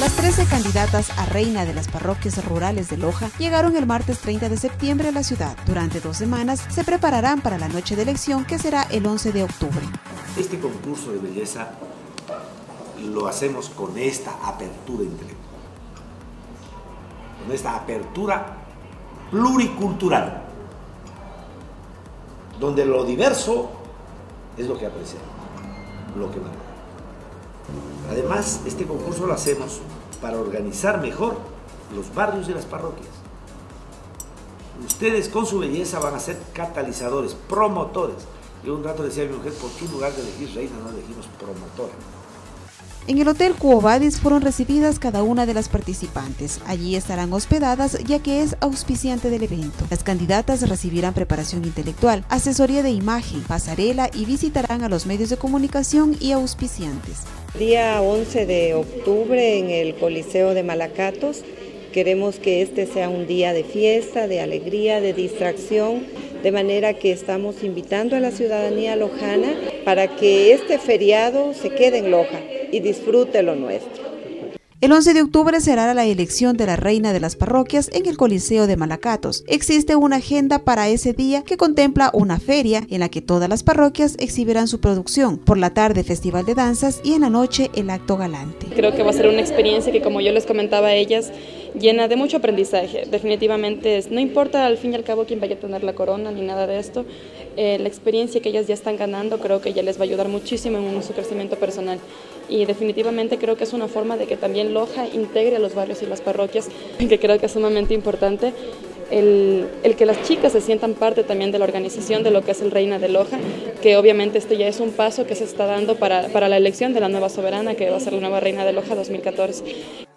Las 13 candidatas a reina de las parroquias rurales de Loja llegaron el martes 30 de septiembre a la ciudad. Durante dos semanas se prepararán para la noche de elección que será el 11 de octubre. Este concurso de belleza lo hacemos con esta apertura intelectual, con esta apertura pluricultural, donde lo diverso es lo que apreciamos, lo que valoramos. Además, este concurso lo hacemos para organizar mejor los barrios y las parroquias. Ustedes con su belleza van a ser catalizadores, promotores. Yo un rato decía a mi mujer, ¿por qué en lugar de elegir reina no elegimos promotora? En el Hotel Cuobadis fueron recibidas cada una de las participantes. Allí estarán hospedadas ya que es auspiciante del evento. Las candidatas recibirán preparación intelectual, asesoría de imagen, pasarela y visitarán a los medios de comunicación y auspiciantes. Día 11 de octubre en el Coliseo de Malacatos. Queremos que este sea un día de fiesta, de alegría, de distracción, de manera que estamos invitando a la ciudadanía lojana para que este feriado se quede en Loja y disfrute lo nuestro. El 11 de octubre será la elección de la reina de las parroquias en el Coliseo de Malacatos. Existe una agenda para ese día que contempla una feria en la que todas las parroquias exhibirán su producción. Por la tarde, festival de danzas y en la noche, el acto galante. Creo que va a ser una experiencia que, como yo les comentaba a ellas, llena de mucho aprendizaje. Definitivamente, no importa al fin y al cabo quién vaya a tener la corona ni nada de esto, eh, la experiencia que ellas ya están ganando creo que ya les va a ayudar muchísimo en su crecimiento personal. Y definitivamente creo que es una forma de que también Loja integre a los barrios y las parroquias, que creo que es sumamente importante. El, el, que las chicas se sientan parte también de la organización de lo que es el Reina de Loja, que obviamente este ya es un paso que se está dando para, para la elección de la nueva soberana, que va a ser la nueva Reina de Loja 2014.